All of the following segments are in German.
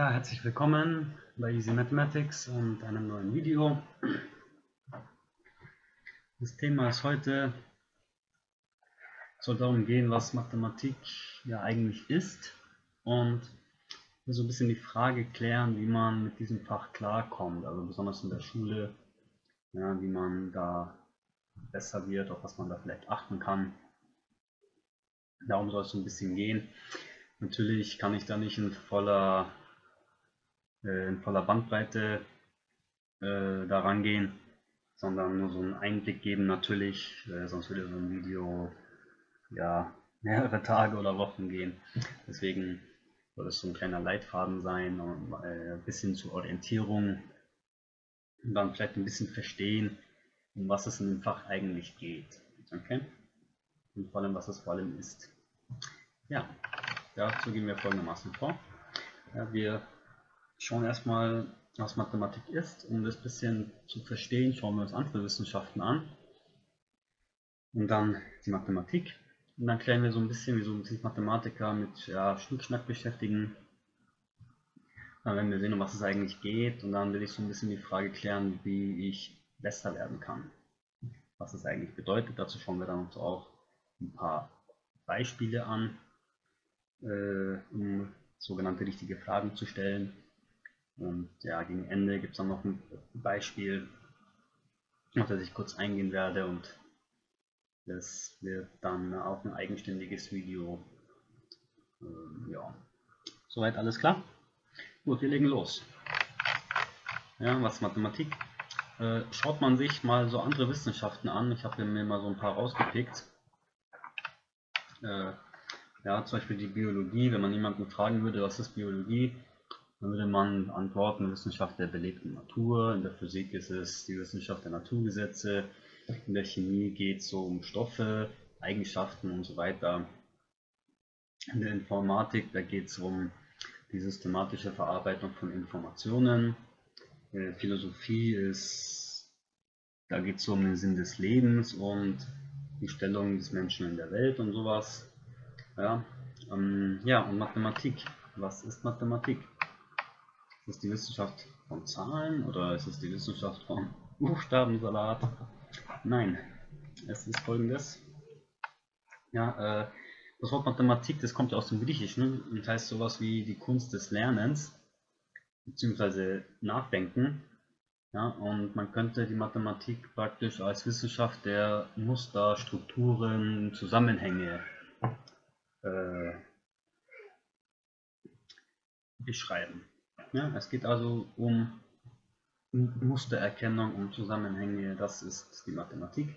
Ja, herzlich willkommen bei Easy Mathematics und einem neuen Video. Das Thema ist heute, soll darum gehen, was Mathematik ja eigentlich ist und so ein bisschen die Frage klären, wie man mit diesem Fach klarkommt, also besonders in der Schule, ja, wie man da besser wird, auf was man da vielleicht achten kann. Darum soll es so ein bisschen gehen. Natürlich kann ich da nicht in voller äh, in voller Bandbreite äh, daran gehen, sondern nur so einen Einblick geben natürlich, äh, sonst würde so ein Video ja mehrere Tage oder Wochen gehen. Deswegen soll es so ein kleiner Leitfaden sein, und, äh, ein bisschen zur Orientierung und dann vielleicht ein bisschen verstehen, um was es in dem Fach eigentlich geht. Okay? Und vor allem, was es vor allem ist. Ja, dazu gehen wir folgendermaßen vor. Ja, wir schauen erstmal, was Mathematik ist. Um das ein bisschen zu verstehen, schauen wir uns andere Wissenschaften an. Und dann die Mathematik. Und dann klären wir so ein bisschen, wieso sich Mathematiker mit ja, Schnickschnack beschäftigen. Dann werden wir sehen, um was es eigentlich geht. Und dann will ich so ein bisschen die Frage klären, wie ich besser werden kann. Was es eigentlich bedeutet. Dazu schauen wir dann uns auch ein paar Beispiele an, äh, um sogenannte richtige Fragen zu stellen. Und ja, gegen Ende gibt es dann noch ein Beispiel, auf das ich kurz eingehen werde und das wird dann auch ein eigenständiges Video. Ähm, ja, soweit alles klar? Gut, wir legen los. Ja, was Mathematik? Äh, schaut man sich mal so andere Wissenschaften an. Ich habe mir mal so ein paar rausgepickt. Äh, ja, zum Beispiel die Biologie. Wenn man jemanden fragen würde, was ist Biologie, würde man antworten, Wissenschaft der belebten Natur, in der Physik ist es die Wissenschaft der Naturgesetze, in der Chemie geht es so um Stoffe, Eigenschaften und so weiter. In der Informatik, da geht es um die systematische Verarbeitung von Informationen. In Philosophie ist, da geht es um den Sinn des Lebens und die Stellung des Menschen in der Welt und sowas. Ja, ähm, ja und Mathematik. Was ist Mathematik? Ist es die Wissenschaft von Zahlen oder ist es die Wissenschaft von Buchstabensalat? Nein, es ist folgendes. Ja, äh, das Wort Mathematik, das kommt ja aus dem Griechischen und heißt sowas wie die Kunst des Lernens bzw. Nachdenken. Ja, und man könnte die Mathematik praktisch als Wissenschaft der Muster, Strukturen, Zusammenhänge äh, beschreiben. Ja, es geht also um Mustererkennung, um Zusammenhänge, das ist die Mathematik.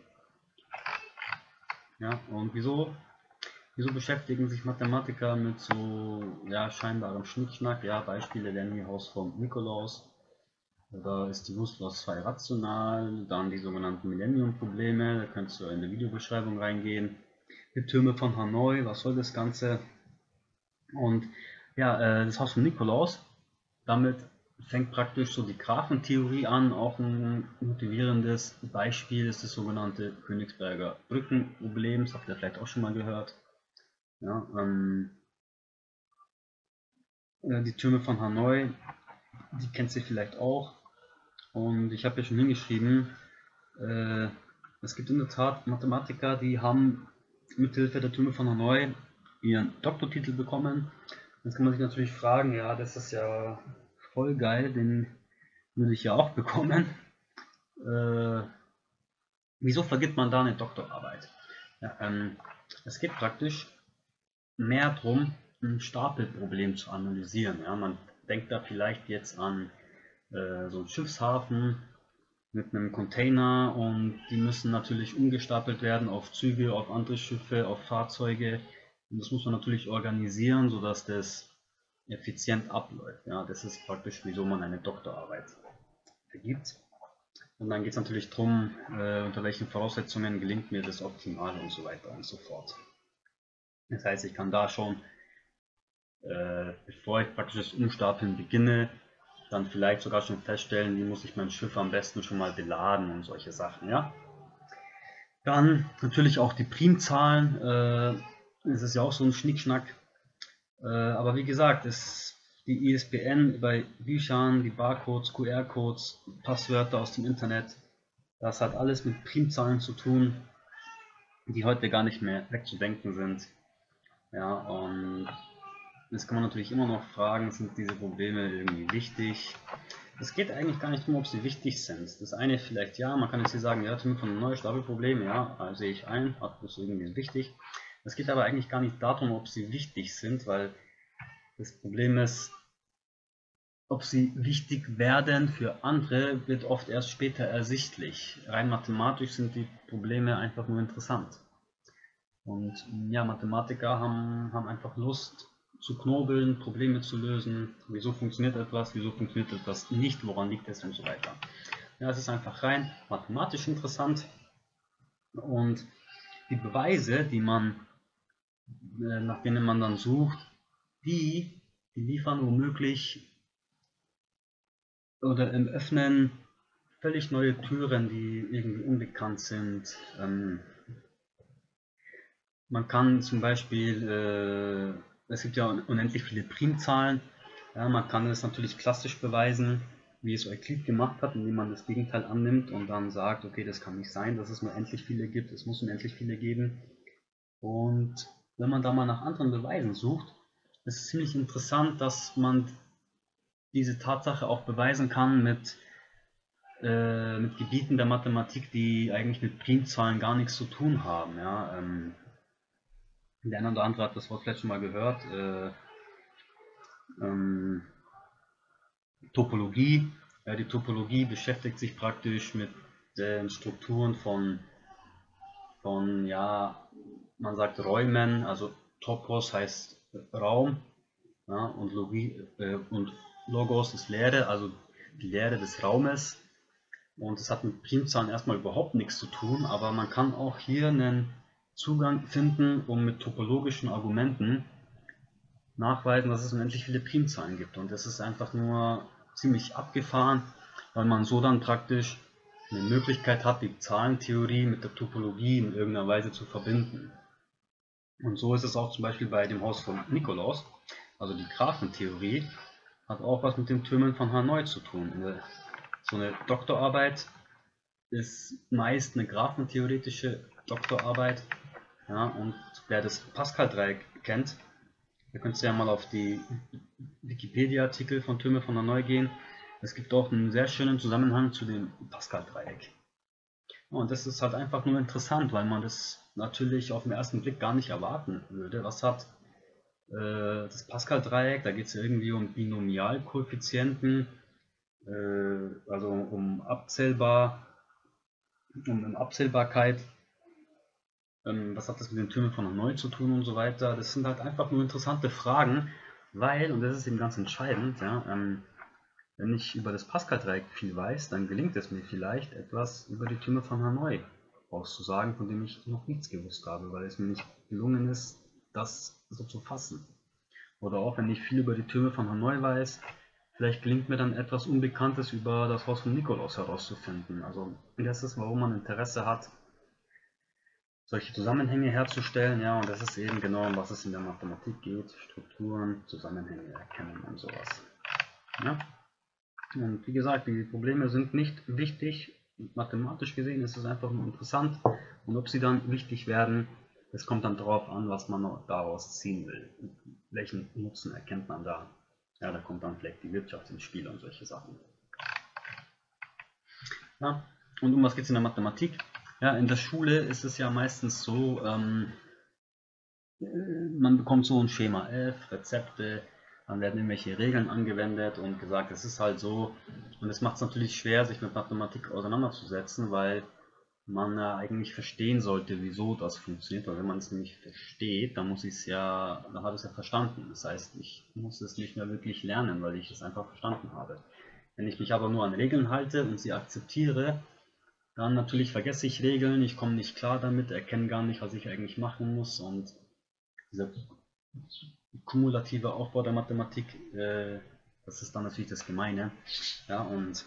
Ja, und wieso, wieso beschäftigen sich Mathematiker mit so ja, scheinbarem Schnickschnack? Ja, Beispiele lernen wir aus vom Nikolaus. Da ist die Wurzel 2 rational, dann die sogenannten Millennium-Probleme, da könntest du in die Videobeschreibung reingehen. Die Türme von Hanoi, was soll das Ganze? Und ja, äh, das Haus von Nikolaus, damit fängt praktisch so die Graphentheorie an. Auch ein motivierendes Beispiel ist das sogenannte Königsberger Brückenproblem. Das habt ihr vielleicht auch schon mal gehört. Ja, ähm, äh, die Türme von Hanoi, die kennt ihr vielleicht auch. Und ich habe ja schon hingeschrieben, äh, es gibt in der Tat Mathematiker, die haben mithilfe der Türme von Hanoi ihren Doktortitel bekommen Jetzt kann man sich natürlich fragen, ja, das ist ja voll geil, den würde ich ja auch bekommen. Äh, wieso vergibt man da eine Doktorarbeit? Ja, ähm, es geht praktisch mehr darum, ein Stapelproblem zu analysieren. Ja, man denkt da vielleicht jetzt an äh, so einen Schiffshafen mit einem Container und die müssen natürlich umgestapelt werden auf Züge, auf andere Schiffe, auf Fahrzeuge. Und das muss man natürlich organisieren, sodass das effizient abläuft. Ja, das ist praktisch, wieso man eine Doktorarbeit vergibt. Und dann geht es natürlich darum, äh, unter welchen Voraussetzungen gelingt mir das optimal und so weiter und so fort. Das heißt, ich kann da schon, äh, bevor ich praktisch das Umstapeln beginne, dann vielleicht sogar schon feststellen, wie muss ich mein Schiff am besten schon mal beladen und solche Sachen. Ja? Dann natürlich auch die Primzahlen. Äh, das ist ja auch so ein Schnickschnack. Äh, aber wie gesagt, es die ISBN bei Büchern, die Barcodes, QR-Codes, Passwörter aus dem Internet. Das hat alles mit Primzahlen zu tun, die heute gar nicht mehr wegzudenken sind. Ja, und jetzt kann man natürlich immer noch fragen, sind diese Probleme irgendwie wichtig? Es geht eigentlich gar nicht darum, ob sie wichtig sind. Das eine vielleicht ja, man kann jetzt hier sagen, ja, Tim von einem neuen Stapelproblem, ja, sehe ich ein, hat das irgendwie wichtig. Es geht aber eigentlich gar nicht darum, ob sie wichtig sind, weil das Problem ist, ob sie wichtig werden für andere, wird oft erst später ersichtlich. Rein mathematisch sind die Probleme einfach nur interessant. Und ja, Mathematiker haben, haben einfach Lust zu knobeln, Probleme zu lösen, wieso funktioniert etwas, wieso funktioniert etwas nicht, woran liegt es und so weiter. Ja, es ist einfach rein mathematisch interessant und die Beweise, die man, nach denen man dann sucht, die, die liefern womöglich oder öffnen völlig neue Türen, die irgendwie unbekannt sind. Ähm, man kann zum Beispiel, äh, es gibt ja unendlich viele Primzahlen, ja, man kann es natürlich klassisch beweisen, wie es Euklid gemacht hat, indem man das Gegenteil annimmt und dann sagt, okay, das kann nicht sein, dass es nur endlich viele gibt, es muss unendlich viele geben. Und wenn man da mal nach anderen Beweisen sucht, ist es ziemlich interessant, dass man diese Tatsache auch beweisen kann mit, äh, mit Gebieten der Mathematik, die eigentlich mit Primzahlen gar nichts zu tun haben. Ja? Ähm, der eine oder andere hat das Wort vielleicht schon mal gehört. Äh, ähm, Topologie. Ja, die Topologie beschäftigt sich praktisch mit den Strukturen von, von ja, man sagt Räumen, also Topos heißt Raum ja, und, Logie, äh, und Logos ist Lehre, also die Lehre des Raumes. Und das hat mit Primzahlen erstmal überhaupt nichts zu tun, aber man kann auch hier einen Zugang finden, um mit topologischen Argumenten nachweisen, dass es unendlich viele Primzahlen gibt. Und das ist einfach nur ziemlich abgefahren, weil man so dann praktisch eine Möglichkeit hat, die Zahlentheorie mit der Topologie in irgendeiner Weise zu verbinden. Und so ist es auch zum Beispiel bei dem Haus von Nikolaus, also die Graphentheorie, hat auch was mit den Türmen von Hanoi zu tun. So eine Doktorarbeit ist meist eine graphentheoretische Doktorarbeit. Ja, und wer das Pascal-Dreieck kennt, da könnt ihr ja mal auf die Wikipedia-Artikel von Türme von Hanoi gehen. Es gibt auch einen sehr schönen Zusammenhang zu dem Pascal-Dreieck. Und das ist halt einfach nur interessant, weil man das natürlich auf den ersten Blick gar nicht erwarten würde. Was hat äh, das Pascal-Dreieck, da geht es irgendwie um Binomialkoeffizienten, äh, also um abzählbar, um Abzählbarkeit. Ähm, was hat das mit den Türmen von Hanoi zu tun und so weiter? Das sind halt einfach nur interessante Fragen, weil, und das ist eben ganz entscheidend, ja, ähm, wenn ich über das Pascal-Dreieck viel weiß, dann gelingt es mir vielleicht, etwas über die Türme von Hanoi auszusagen, von dem ich noch nichts gewusst habe, weil es mir nicht gelungen ist, das so zu fassen. Oder auch wenn ich viel über die Türme von Hanoi weiß, vielleicht gelingt mir dann etwas Unbekanntes über das Haus von Nikolaus herauszufinden. Also das ist, warum man Interesse hat, solche Zusammenhänge herzustellen. Ja, und das ist eben genau, um was es in der Mathematik geht. Strukturen, Zusammenhänge erkennen und sowas. Ja? Und wie gesagt, die Probleme sind nicht wichtig. Mathematisch gesehen ist es einfach nur interessant. Und ob sie dann wichtig werden, es kommt dann darauf an, was man daraus ziehen will. Welchen Nutzen erkennt man da? Ja, da kommt dann vielleicht die Wirtschaft ins Spiel und solche Sachen. Ja, und um was geht es in der Mathematik? Ja, in der Schule ist es ja meistens so, ähm, man bekommt so ein Schema F, Rezepte, dann werden irgendwelche Regeln angewendet und gesagt, es ist halt so. Und es macht es natürlich schwer, sich mit Mathematik auseinanderzusetzen, weil man ja eigentlich verstehen sollte, wieso das funktioniert. Weil wenn man es nicht versteht, dann muss ich es ja, dann habe ich es ja verstanden. Das heißt, ich muss es nicht mehr wirklich lernen, weil ich es einfach verstanden habe. Wenn ich mich aber nur an Regeln halte und sie akzeptiere, dann natürlich vergesse ich Regeln, ich komme nicht klar damit, erkenne gar nicht, was ich eigentlich machen muss und dieser kumulative Aufbau der Mathematik, äh, das ist dann natürlich das Gemeine. Ja, und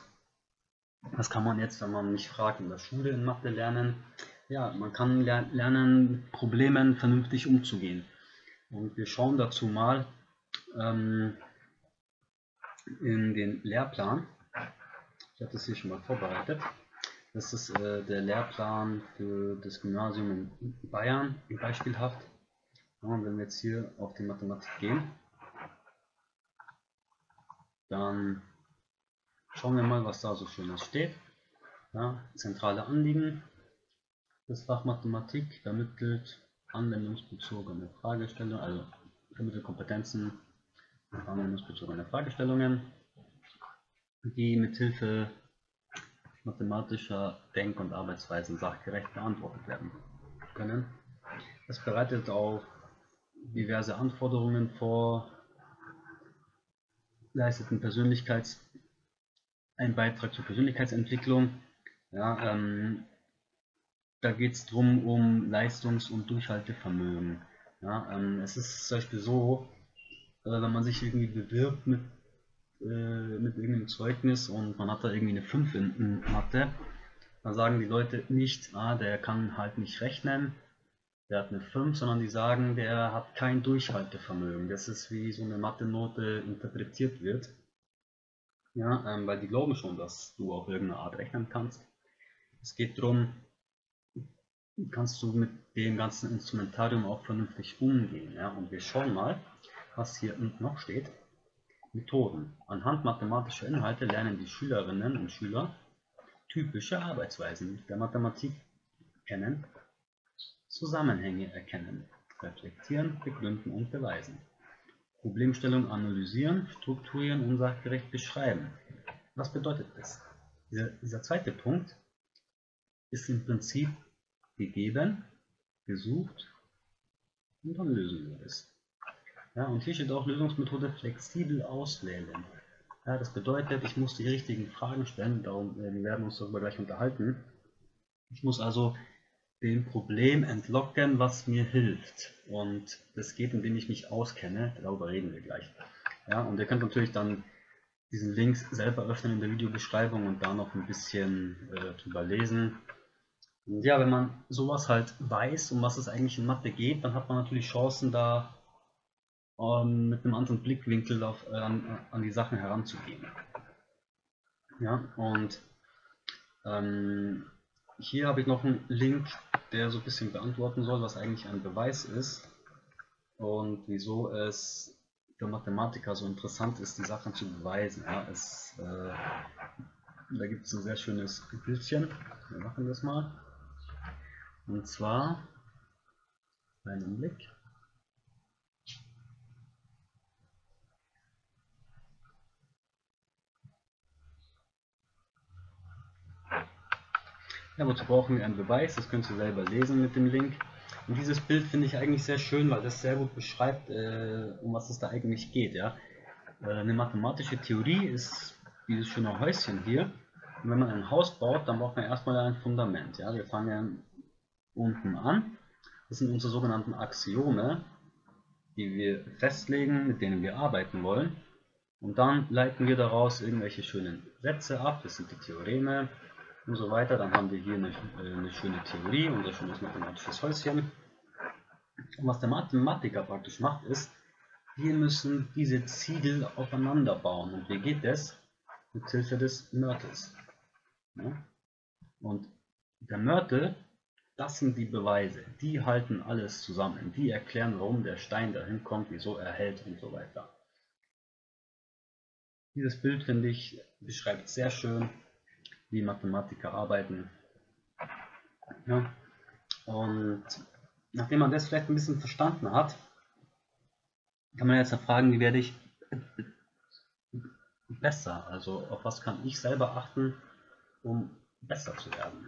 was kann man jetzt, wenn man mich fragt, in der Schule in Mathe lernen? Ja, man kann lernen, mit Problemen vernünftig umzugehen. Und wir schauen dazu mal, ähm, in den Lehrplan. Ich habe das hier schon mal vorbereitet. Das ist äh, der Lehrplan für das Gymnasium in Bayern, beispielhaft. Und wenn wir jetzt hier auf die Mathematik gehen, dann schauen wir mal, was da so schönes steht. Ja, zentrale Anliegen. Das Fach Mathematik vermittelt anwendungsbezogene Fragestellungen, also vermittelt Kompetenzen anwendungsbezogene Fragestellungen, die mithilfe mathematischer Denk- und Arbeitsweisen sachgerecht beantwortet werden können. Es bereitet auch diverse Anforderungen vor, leistet einen Persönlichkeits einen Beitrag zur Persönlichkeitsentwicklung. Ja, ähm, da geht es darum, um Leistungs- und Durchhaltevermögen. Ja, ähm, es ist zum Beispiel so, äh, wenn man sich irgendwie bewirbt mit, äh, mit irgendeinem Zeugnis und man hat da irgendwie eine 5 in, in Mathe, dann sagen die Leute nicht, ah, der kann halt nicht rechnen, der hat eine 5, sondern die sagen, der hat kein Durchhaltevermögen. Das ist wie so eine Mathe-Note interpretiert wird. Ja, ähm, weil die glauben schon, dass du auf irgendeine Art rechnen kannst. Es geht darum, kannst du mit dem ganzen Instrumentarium auch vernünftig umgehen. Ja? Und wir schauen mal, was hier noch steht. Methoden. Anhand mathematischer Inhalte lernen die Schülerinnen und Schüler typische Arbeitsweisen der Mathematik kennen, Zusammenhänge erkennen, reflektieren, begründen und beweisen. Problemstellung analysieren, strukturieren und sachgerecht beschreiben. Was bedeutet das? Dieser, dieser zweite Punkt ist im Prinzip gegeben, gesucht und dann lösen wir es. Ja, und hier steht auch Lösungsmethode flexibel auswählen. Ja, das bedeutet, ich muss die richtigen Fragen stellen, darum, äh, wir werden uns darüber gleich unterhalten. Ich muss also dem Problem entlocken, was mir hilft. Und das geht, indem ich mich auskenne. Darüber reden wir gleich. Ja, und ihr könnt natürlich dann diesen Link selber öffnen in der Videobeschreibung und da noch ein bisschen äh, drüber lesen. Und ja, wenn man sowas halt weiß, um was es eigentlich in Mathe geht, dann hat man natürlich Chancen, da ähm, mit einem anderen Blickwinkel auf, äh, an, an, die Sachen heranzugehen. Ja, und ähm, hier habe ich noch einen Link, der so ein bisschen beantworten soll, was eigentlich ein Beweis ist und wieso es für Mathematiker so interessant ist, die Sachen zu beweisen. Ja, es, äh, da gibt es ein sehr schönes Bildchen. Wir machen das mal. Und zwar, einen Blick. Ja, wozu brauchen wir einen Beweis? Das könnt ihr selber lesen mit dem Link. Und dieses Bild finde ich eigentlich sehr schön, weil das sehr gut beschreibt, äh, um was es da eigentlich geht. Ja? Äh, eine mathematische Theorie ist dieses schöne Häuschen hier. Und wenn man ein Haus baut, dann braucht man erstmal ein Fundament. Ja? Wir fangen unten an. Das sind unsere sogenannten Axiome, die wir festlegen, mit denen wir arbeiten wollen. Und dann leiten wir daraus irgendwelche schönen Sätze ab, das sind die Theoreme, und so weiter. Dann haben wir hier eine, äh, eine schöne Theorie, unser schönes mathematisches Häuschen. Und was der Mathematiker praktisch macht, ist, wir müssen diese Ziegel aufeinander bauen. Und wie geht das? Mit Hilfe des Mörtels. Ja? Und der Mörtel, das sind die Beweise. Die halten alles zusammen. Die erklären, warum der Stein dahin kommt, wieso er hält und so weiter. Dieses Bild, finde ich, beschreibt sehr schön, wie Mathematiker arbeiten. Ja. Und nachdem man das vielleicht ein bisschen verstanden hat, kann man jetzt fragen, wie werde ich besser? Also auf was kann ich selber achten, um besser zu werden?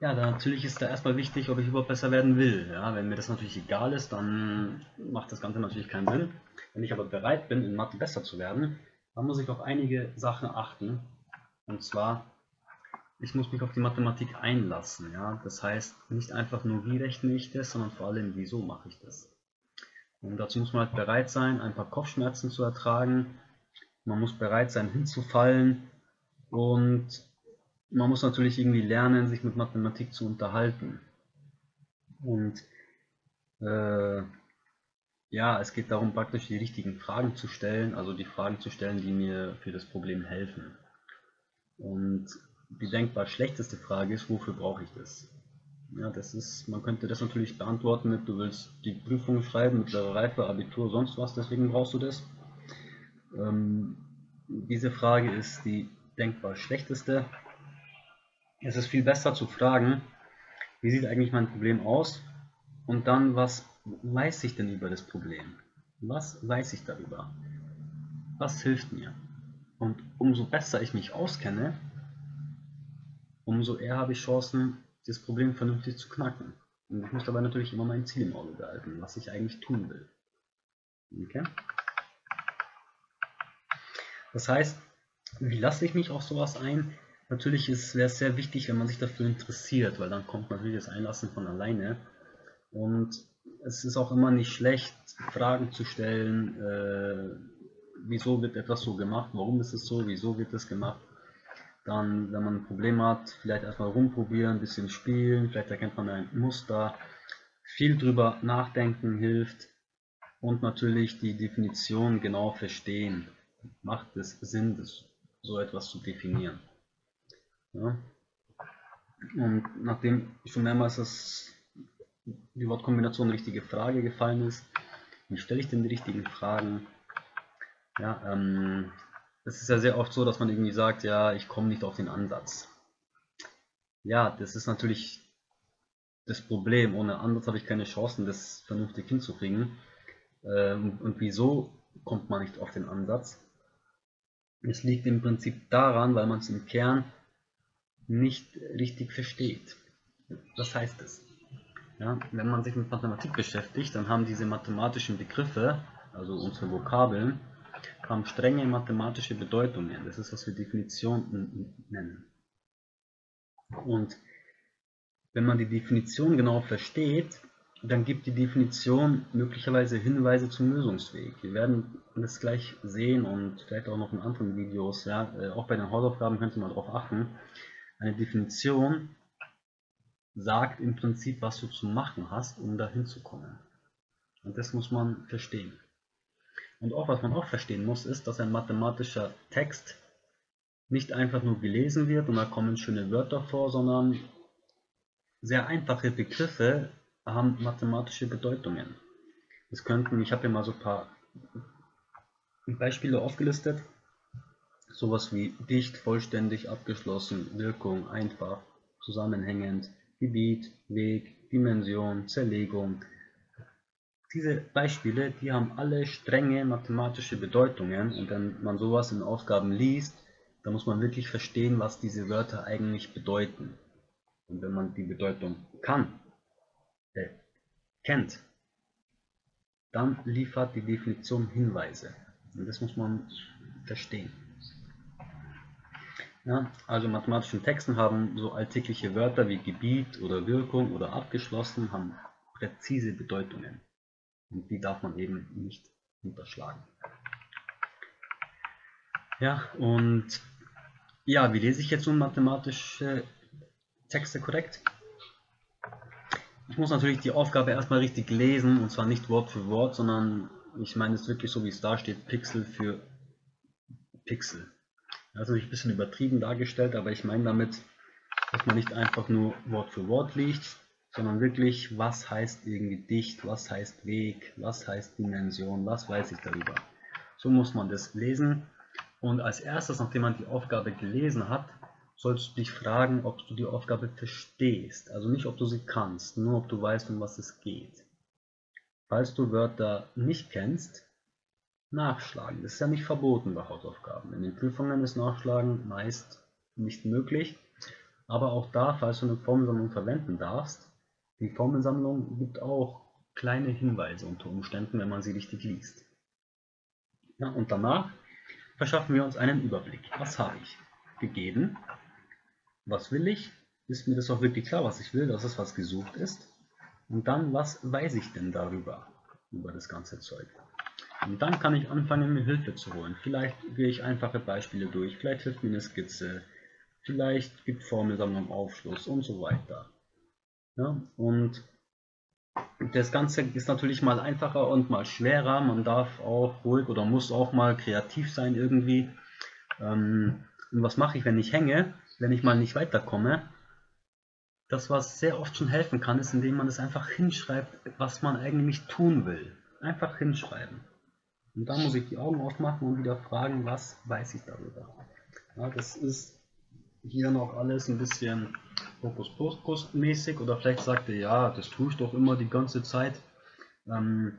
Ja, dann natürlich ist da erstmal wichtig, ob ich überhaupt besser werden will. Ja, wenn mir das natürlich egal ist, dann macht das Ganze natürlich keinen Sinn. Wenn ich aber bereit bin, in Mathe besser zu werden, dann muss ich auf einige Sachen achten, und zwar, ich muss mich auf die Mathematik einlassen. Ja? Das heißt, nicht einfach nur, wie rechne ich das, sondern vor allem, wieso mache ich das. Und dazu muss man halt bereit sein, ein paar Kopfschmerzen zu ertragen. Man muss bereit sein, hinzufallen. Und man muss natürlich irgendwie lernen, sich mit Mathematik zu unterhalten. Und äh, ja, es geht darum, praktisch die richtigen Fragen zu stellen, also die Fragen zu stellen, die mir für das Problem helfen. Und die denkbar schlechteste Frage ist, wofür brauche ich das? Ja, das ist, man könnte das natürlich beantworten mit, du willst die Prüfung schreiben, mittlere Reife, Abitur, sonst was, deswegen brauchst du das. Ähm, diese Frage ist die denkbar schlechteste. Es ist viel besser zu fragen, wie sieht eigentlich mein Problem aus? Und dann, was weiß ich denn über das Problem? Was weiß ich darüber? Was hilft mir? Und umso besser ich mich auskenne, umso eher habe ich Chancen, das Problem vernünftig zu knacken. Und ich muss dabei natürlich immer mein Ziel im Auge behalten, was ich eigentlich tun will. Okay? Das heißt, wie lasse ich mich auf sowas ein? Natürlich wäre es sehr wichtig, wenn man sich dafür interessiert, weil dann kommt natürlich das Einlassen von alleine. Und es ist auch immer nicht schlecht, Fragen zu stellen, äh, wieso wird etwas so gemacht, warum ist es so, wieso wird es gemacht. Dann, wenn man ein Problem hat, vielleicht erstmal rumprobieren, ein bisschen spielen, vielleicht erkennt man ein Muster. Viel drüber nachdenken hilft und natürlich die Definition genau verstehen. Macht es Sinn, das, so etwas zu definieren? Ja. Und nachdem schon mehrmals das, die Wortkombination richtige Frage gefallen ist, wie stelle ich die richtigen Fragen? Ja, ähm, es ist ja sehr oft so, dass man irgendwie sagt, ja, ich komme nicht auf den Ansatz. Ja, das ist natürlich das Problem. Ohne Ansatz habe ich keine Chancen, das vernünftig hinzukriegen. Ähm, und wieso kommt man nicht auf den Ansatz? Es liegt im Prinzip daran, weil man es im Kern nicht richtig versteht. Was heißt das? Ja, wenn man sich mit Mathematik beschäftigt, dann haben diese mathematischen Begriffe, also unsere Vokabeln, haben strenge mathematische Bedeutungen. Das ist, was wir Definition nennen. Und wenn man die Definition genau versteht, dann gibt die Definition möglicherweise Hinweise zum Lösungsweg. Wir werden das gleich sehen und vielleicht auch noch in anderen Videos. Ja, äh, auch bei den Hausaufgaben könnt ihr mal darauf achten. Eine Definition sagt im Prinzip, was du zu machen hast, um dahin zu kommen. Und das muss man verstehen. Und auch was man auch verstehen muss, ist, dass ein mathematischer Text nicht einfach nur gelesen wird und da kommen schöne Wörter vor, sondern sehr einfache Begriffe haben mathematische Bedeutungen. Es könnten, ich habe hier mal so ein paar Beispiele aufgelistet, sowas wie dicht, vollständig, abgeschlossen, Wirkung, einfach, zusammenhängend, Gebiet, Weg, Dimension, Zerlegung, diese Beispiele, die haben alle strenge mathematische Bedeutungen und wenn man sowas in Aufgaben liest, dann muss man wirklich verstehen, was diese Wörter eigentlich bedeuten. Und wenn man die Bedeutung kann, äh, kennt, dann liefert die Definition Hinweise. Und das muss man verstehen. Ja, also mathematischen Texten haben so alltägliche Wörter wie Gebiet oder Wirkung oder abgeschlossen, haben präzise Bedeutungen. Und die darf man eben nicht unterschlagen. Ja, und ja, wie lese ich jetzt nun mathematische Texte korrekt? Ich muss natürlich die Aufgabe erstmal richtig lesen, und zwar nicht Wort für Wort, sondern ich meine es wirklich so, wie es da steht, Pixel für Pixel. Das ist natürlich ein bisschen übertrieben dargestellt, aber ich meine damit, dass man nicht einfach nur Wort für Wort liest, sondern wirklich, was heißt irgendwie dicht, was heißt Weg, was heißt Dimension, was weiß ich darüber. So muss man das lesen und als erstes, nachdem man die Aufgabe gelesen hat, sollst du dich fragen, ob du die Aufgabe verstehst. Also nicht, ob du sie kannst, nur ob du weißt, um was es geht. Falls du Wörter nicht kennst, nachschlagen. Das ist ja nicht verboten bei Hausaufgaben. In den Prüfungen ist Nachschlagen meist nicht möglich. Aber auch da, falls du eine Formelsammlung verwenden darfst, die Formelsammlung gibt auch kleine Hinweise unter Umständen, wenn man sie richtig liest. Ja, und danach verschaffen wir uns einen Überblick. Was habe ich gegeben? Was will ich? Ist mir das auch wirklich klar, was ich will, dass es was gesucht ist? Und dann, was weiß ich denn darüber, über das ganze Zeug? Und dann kann ich anfangen, mir Hilfe zu holen. Vielleicht gehe ich einfache Beispiele durch, vielleicht hilft mir eine Skizze, vielleicht gibt Formelsammlung Aufschluss und so weiter. Ja, und Das Ganze ist natürlich mal einfacher und mal schwerer. Man darf auch ruhig oder muss auch mal kreativ sein irgendwie. Ähm, und was mache ich, wenn ich hänge, wenn ich mal nicht weiterkomme? Das, was sehr oft schon helfen kann, ist, indem man es einfach hinschreibt, was man eigentlich tun will. Einfach hinschreiben. Und da muss ich die Augen aufmachen und wieder fragen, was weiß ich darüber. Ja, das ist hier noch alles ein bisschen Hokuspokus-mäßig oder vielleicht sagt ihr, ja, das tue ich doch immer die ganze Zeit. Ähm,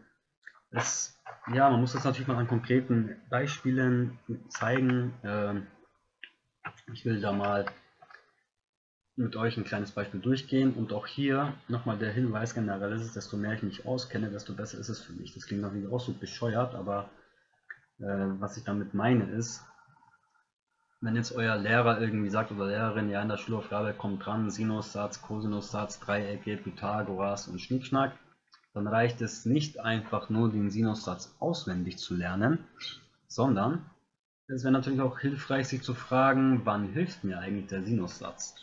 es, ja, man muss das natürlich mal an konkreten Beispielen zeigen. Ähm, ich will da mal mit euch ein kleines Beispiel durchgehen und auch hier nochmal der Hinweis generell ist es, desto mehr ich mich auskenne, desto besser ist es für mich. Das klingt natürlich auch so bescheuert, aber äh, was ich damit meine ist, wenn jetzt euer Lehrer irgendwie sagt oder Lehrerin, ja in der Schulaufgabe kommt dran Sinussatz, Kosinussatz, Dreiecke, Pythagoras und Schnickschnack, dann reicht es nicht einfach nur den Sinussatz auswendig zu lernen, sondern es wäre natürlich auch hilfreich, sich zu fragen, wann hilft mir eigentlich der Sinussatz?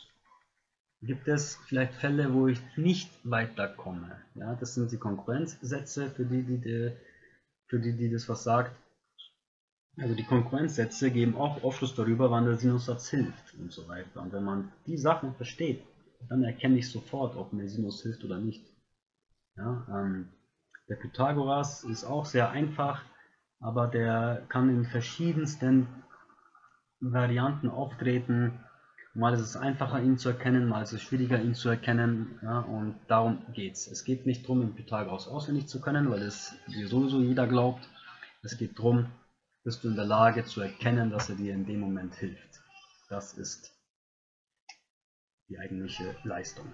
Gibt es vielleicht Fälle, wo ich nicht weiterkomme? Ja, das sind die Konkurrenzsätze, für die, die, für die, die das was sagt. Also die Konkurrenzsätze geben auch Aufschluss darüber, wann der Sinussatz hilft und so weiter. Und wenn man die Sachen versteht, dann erkenne ich sofort, ob mir Sinus hilft oder nicht. Ja, ähm, der Pythagoras ist auch sehr einfach, aber der kann in verschiedensten Varianten auftreten. Mal ist es einfacher, ihn zu erkennen, mal ist es schwieriger, ihn zu erkennen. Ja, und darum geht es. Es geht nicht darum, den Pythagoras auswendig zu können, weil es sowieso jeder glaubt. Es geht darum, bist du in der Lage zu erkennen, dass er dir in dem Moment hilft. Das ist die eigentliche Leistung.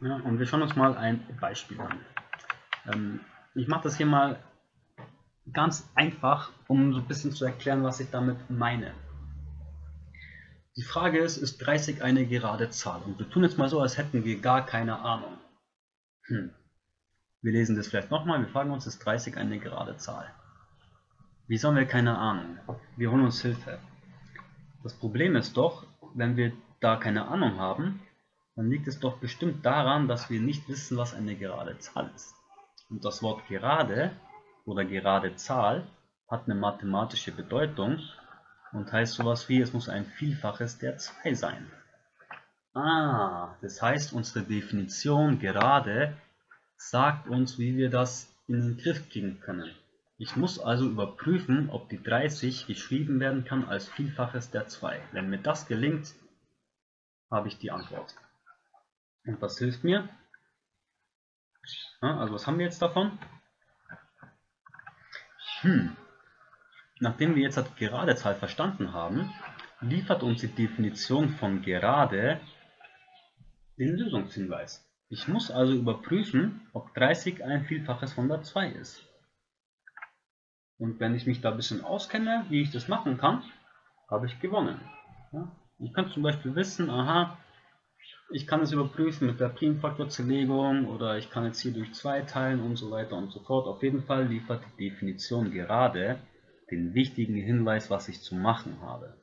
Ja, und wir schauen uns mal ein Beispiel an. Ähm, ich mache das hier mal ganz einfach, um so ein bisschen zu erklären, was ich damit meine. Die Frage ist, ist 30 eine gerade Zahl? Und wir tun jetzt mal so, als hätten wir gar keine Ahnung. Hm. Wir lesen das vielleicht nochmal, wir fragen uns, ist 30 eine gerade Zahl? Wie sollen wir keine Ahnung? Wir holen uns Hilfe. Das Problem ist doch, wenn wir da keine Ahnung haben, dann liegt es doch bestimmt daran, dass wir nicht wissen, was eine gerade Zahl ist. Und das Wort gerade oder gerade Zahl hat eine mathematische Bedeutung und heißt sowas wie, es muss ein Vielfaches der 2 sein. Ah, das heißt, unsere Definition gerade sagt uns, wie wir das in den Griff kriegen können. Ich muss also überprüfen, ob die 30 geschrieben werden kann als Vielfaches der 2. Wenn mir das gelingt, habe ich die Antwort. Und was hilft mir? also was haben wir jetzt davon? Hm. Nachdem wir jetzt die gerade Zahl verstanden haben, liefert uns die Definition von gerade den Lösungshinweis. Ich muss also überprüfen, ob 30 ein Vielfaches von der 2 ist. Und wenn ich mich da ein bisschen auskenne, wie ich das machen kann, habe ich gewonnen. Ja? Ich kann zum Beispiel wissen, aha, ich kann es überprüfen mit der Primfaktorzerlegung oder ich kann jetzt hier durch 2 teilen und so weiter und so fort. Auf jeden Fall liefert die Definition gerade den wichtigen Hinweis, was ich zu machen habe.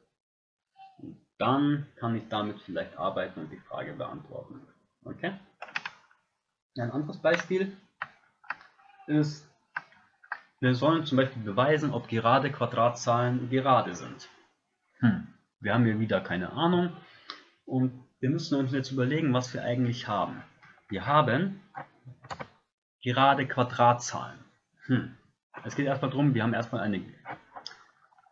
Und dann kann ich damit vielleicht arbeiten und die Frage beantworten. Okay? Ein anderes Beispiel ist, wir sollen zum Beispiel beweisen, ob gerade Quadratzahlen gerade sind. Hm. Wir haben hier wieder keine Ahnung und wir müssen uns jetzt überlegen, was wir eigentlich haben. Wir haben gerade Quadratzahlen. Hm. Es geht erstmal darum, wir haben erstmal eine,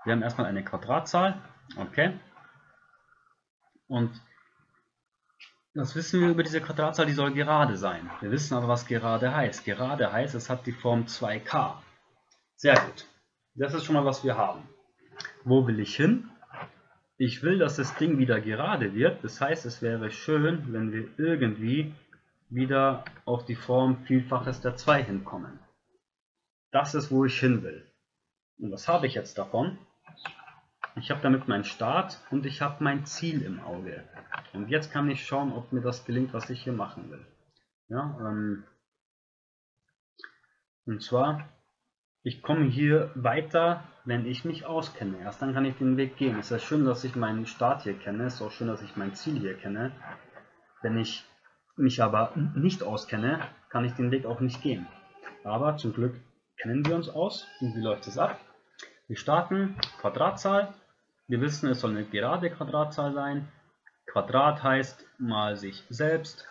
wir haben erstmal eine Quadratzahl, okay, und das wissen wir über diese Quadratzahl, die soll gerade sein. Wir wissen aber, was gerade heißt. Gerade heißt, es hat die Form 2k. Sehr gut. Das ist schon mal, was wir haben. Wo will ich hin? Ich will, dass das Ding wieder gerade wird. Das heißt, es wäre schön, wenn wir irgendwie wieder auf die Form Vielfaches der 2 hinkommen. Das ist, wo ich hin will. Und was habe ich jetzt davon? Ich habe damit meinen Start und ich habe mein Ziel im Auge. Und jetzt kann ich schauen, ob mir das gelingt, was ich hier machen will. Ja, ähm, und zwar, ich komme hier weiter, wenn ich mich auskenne. Erst dann kann ich den Weg gehen. Es ist ja schön, dass ich meinen Start hier kenne. Es ist auch schön, dass ich mein Ziel hier kenne. Wenn ich mich aber nicht auskenne, kann ich den Weg auch nicht gehen. Aber zum Glück kennen wir uns aus. Und wie läuft es ab? Wir starten Quadratzahl. Wir wissen, es soll eine gerade Quadratzahl sein. Quadrat heißt mal sich selbst.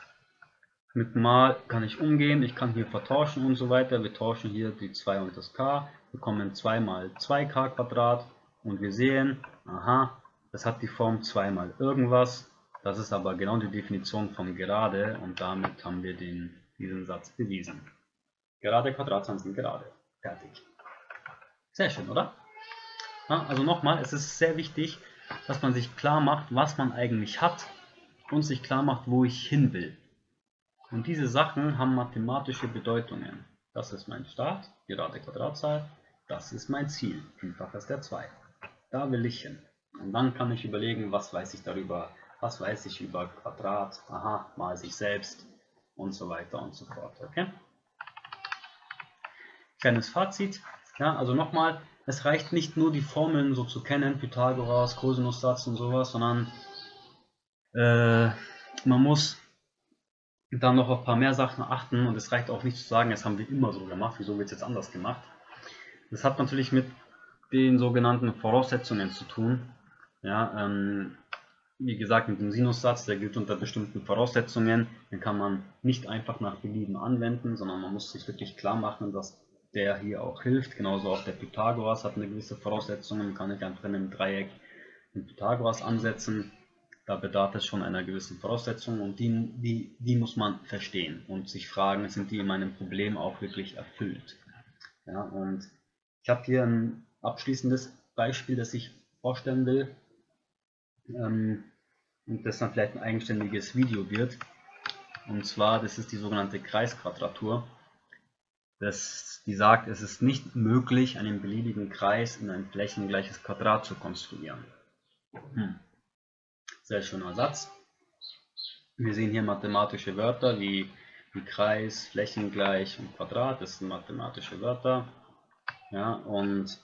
Mit mal kann ich umgehen, ich kann hier vertauschen und so weiter. Wir tauschen hier die 2 und das k, bekommen 2 mal 2k Quadrat und wir sehen, aha, das hat die Form 2 mal irgendwas. Das ist aber genau die Definition von gerade und damit haben wir den, diesen Satz bewiesen. Gerade Quadratzahlen sind gerade. Fertig. Sehr schön, oder? Also nochmal, es ist sehr wichtig, dass man sich klar macht, was man eigentlich hat und sich klar macht, wo ich hin will. Und diese Sachen haben mathematische Bedeutungen. Das ist mein Start, gerade Quadratzahl, das ist mein Ziel, Vielfaches der 2. Da will ich hin. Und dann kann ich überlegen, was weiß ich darüber, was weiß ich über Quadrat, aha, mal sich selbst und so weiter und so fort. Okay? Kleines Fazit, ja, also nochmal, es reicht nicht nur die Formeln so zu kennen, Pythagoras, Cosinussatz und sowas, sondern äh, man muss dann noch auf ein paar mehr Sachen achten und es reicht auch nicht zu sagen, das haben wir immer so gemacht, wieso wird es jetzt anders gemacht. Das hat natürlich mit den sogenannten Voraussetzungen zu tun. Ja, ähm, wie gesagt, mit dem Sinussatz, der gilt unter bestimmten Voraussetzungen. Den kann man nicht einfach nach Belieben anwenden, sondern man muss sich wirklich klar machen, dass der hier auch hilft. Genauso auch der Pythagoras hat eine gewisse Voraussetzungen, kann ich einfach in einem Dreieck den Pythagoras ansetzen. Da bedarf es schon einer gewissen Voraussetzung und die, die, die muss man verstehen und sich fragen, sind die in meinem Problem auch wirklich erfüllt. Ja, und ich habe hier ein abschließendes Beispiel, das ich vorstellen will ähm, und das dann vielleicht ein eigenständiges Video wird. Und zwar, das ist die sogenannte Kreisquadratur. Das, die sagt, es ist nicht möglich, einen beliebigen Kreis in ein flächengleiches Quadrat zu konstruieren. Hm. Sehr schöner Satz. Wir sehen hier mathematische Wörter wie, wie Kreis, Flächengleich und Quadrat. Das sind mathematische Wörter. Ja, und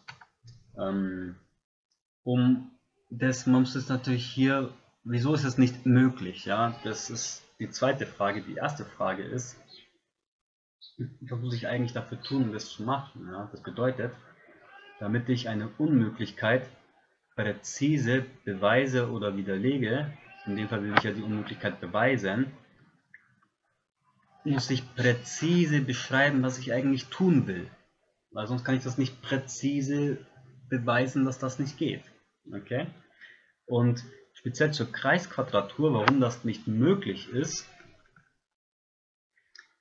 ähm, um das, man muss es natürlich hier, wieso ist es nicht möglich? Ja, das ist die zweite Frage. Die erste Frage ist, was muss ich eigentlich dafür tun, das zu machen? Ja, das bedeutet, damit ich eine Unmöglichkeit präzise beweise oder widerlege, in dem Fall will ich ja die Unmöglichkeit beweisen, muss ich präzise beschreiben, was ich eigentlich tun will. Weil sonst kann ich das nicht präzise beweisen, dass das nicht geht. Okay? Und speziell zur Kreisquadratur, warum das nicht möglich ist,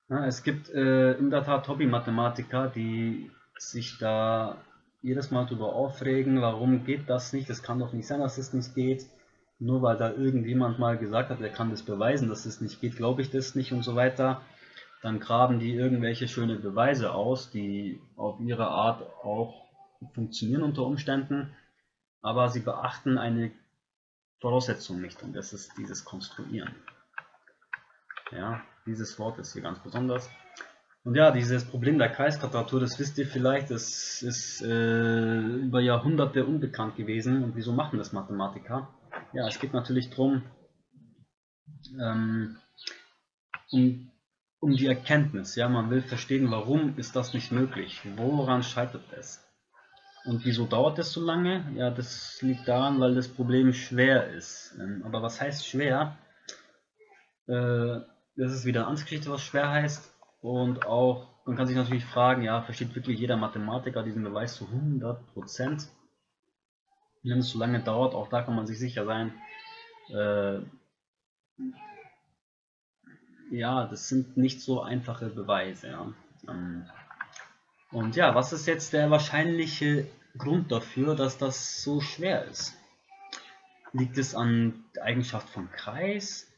ja, es gibt äh, in der Tat Hobby-Mathematiker, die sich da jedes Mal darüber aufregen, warum geht das nicht, es kann doch nicht sein, dass es nicht geht. Nur weil da irgendjemand mal gesagt hat, er kann das beweisen, dass es nicht geht, glaube ich das nicht und so weiter. Dann graben die irgendwelche schöne Beweise aus, die auf ihre Art auch funktionieren unter Umständen, aber sie beachten eine Voraussetzung nicht und das ist dieses Konstruieren. Ja, dieses Wort ist hier ganz besonders. Und ja, dieses Problem der Kreisquadratur, das wisst ihr vielleicht, das ist äh, über Jahrhunderte unbekannt gewesen. Und wieso machen das Mathematiker? Ja, es geht natürlich darum, ähm, um, um die Erkenntnis. Ja, man will verstehen, warum ist das nicht möglich? Woran scheitert es? Und wieso dauert das so lange? Ja, das liegt daran, weil das Problem schwer ist. Ähm, aber was heißt schwer? Äh, das ist wieder eine Ansgeschichte, was schwer heißt. Und auch, man kann sich natürlich fragen, ja, versteht wirklich jeder Mathematiker diesen Beweis zu 100%? Wenn es so lange dauert, auch da kann man sich sicher sein, äh, ja, das sind nicht so einfache Beweise. Ja. Ähm, und ja, was ist jetzt der wahrscheinliche Grund dafür, dass das so schwer ist? Liegt es an der Eigenschaft vom Kreis?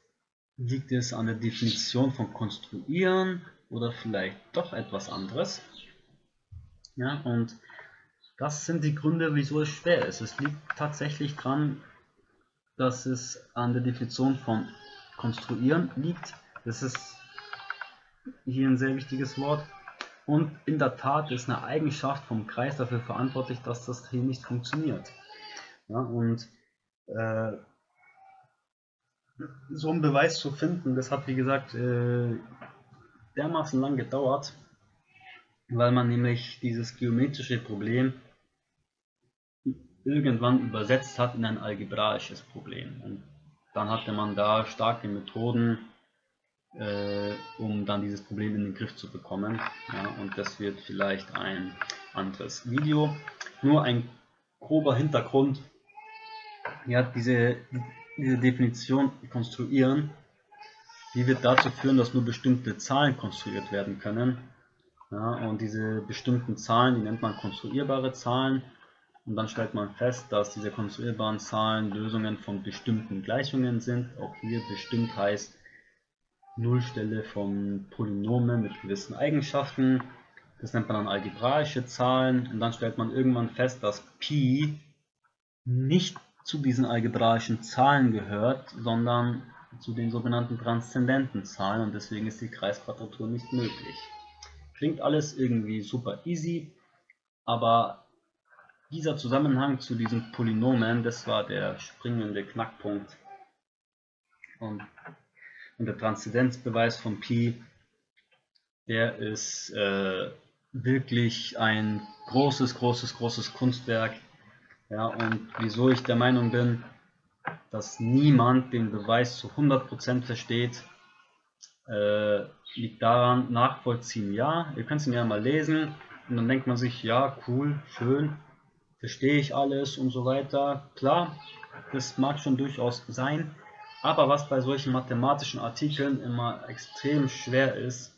Liegt es an der Definition von Konstruieren? Oder vielleicht doch etwas anderes? Ja, und das sind die Gründe, wieso es schwer ist. Es liegt tatsächlich daran, dass es an der Definition von Konstruieren liegt. Das ist hier ein sehr wichtiges Wort. Und in der Tat ist eine Eigenschaft vom Kreis dafür verantwortlich, dass das hier nicht funktioniert. Ja, und äh, so einen Beweis zu finden, das hat wie gesagt äh, dermaßen lang gedauert, weil man nämlich dieses geometrische Problem irgendwann übersetzt hat in ein algebraisches Problem. Und dann hatte man da starke Methoden, äh, um dann dieses Problem in den Griff zu bekommen. Ja, und das wird vielleicht ein anderes Video. Nur ein grober Hintergrund. Ja, diese, diese Definition konstruieren, die wird dazu führen, dass nur bestimmte Zahlen konstruiert werden können. Ja, und diese bestimmten Zahlen, die nennt man konstruierbare Zahlen. Und dann stellt man fest, dass diese konstruierbaren Zahlen Lösungen von bestimmten Gleichungen sind. Auch hier bestimmt heißt Nullstelle von Polynomen mit gewissen Eigenschaften. Das nennt man dann algebraische Zahlen. Und dann stellt man irgendwann fest, dass Pi nicht zu diesen algebraischen Zahlen gehört, sondern zu den sogenannten transzendenten Zahlen und deswegen ist die Kreisquadratur nicht möglich. Klingt alles irgendwie super easy, aber dieser Zusammenhang zu diesen Polynomen, das war der springende Knackpunkt. Und, und der Transzendenzbeweis von Pi, der ist äh, wirklich ein großes, großes, großes Kunstwerk. Ja, und wieso ich der Meinung bin, dass niemand den Beweis zu 100% versteht, äh, liegt daran, nachvollziehen ja, ihr könnt es ja mal lesen und dann denkt man sich, ja cool, schön, verstehe ich alles und so weiter. Klar, das mag schon durchaus sein, aber was bei solchen mathematischen Artikeln immer extrem schwer ist,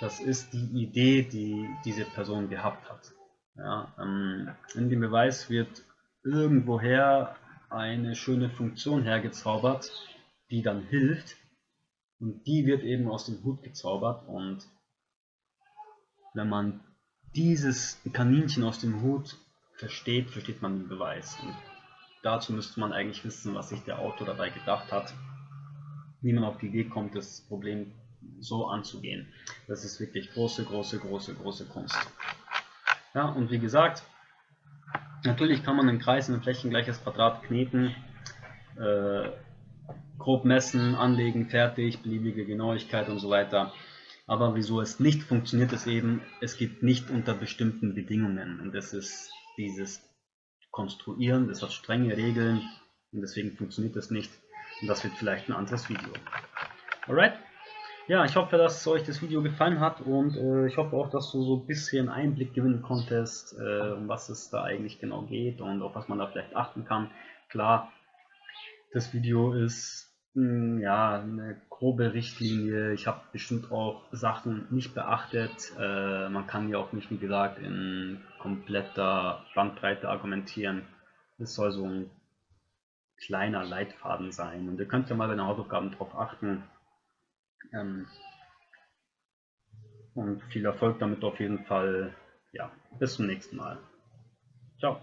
das ist die Idee, die diese Person gehabt hat. Ja, ähm, in dem Beweis wird irgendwoher eine schöne Funktion hergezaubert, die dann hilft. Und die wird eben aus dem Hut gezaubert. Und wenn man dieses Kaninchen aus dem Hut versteht, versteht man den Beweis. Und dazu müsste man eigentlich wissen, was sich der Autor dabei gedacht hat, wie man auf die Idee kommt, das Problem so anzugehen. Das ist wirklich große, große, große, große Kunst. Ja, und wie gesagt, Natürlich kann man einen Kreis in ein flächengleiches Quadrat kneten, äh, grob messen, anlegen, fertig, beliebige Genauigkeit und so weiter. Aber wieso es nicht funktioniert, ist eben, es geht nicht unter bestimmten Bedingungen. Und das ist dieses Konstruieren, das hat strenge Regeln und deswegen funktioniert das nicht. Und das wird vielleicht ein anderes Video. Alright? Ja, ich hoffe, dass euch das Video gefallen hat und äh, ich hoffe auch, dass du so ein bisschen Einblick gewinnen konntest, äh, um was es da eigentlich genau geht und auf was man da vielleicht achten kann. Klar, das Video ist mh, hm, ja eine grobe Richtlinie. Ich habe bestimmt auch Sachen nicht beachtet. Äh, man kann ja auch nicht, wie gesagt, in kompletter Bandbreite argumentieren. Es soll so ein kleiner Leitfaden sein und ihr könnt ja mal bei den Hausaufgaben darauf achten ähm, und viel Erfolg damit auf jeden Fall. Ja, bis zum nächsten Mal. Ciao.